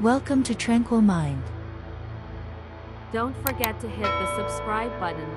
Welcome to Tranquil Mind. Don't forget to hit the subscribe button.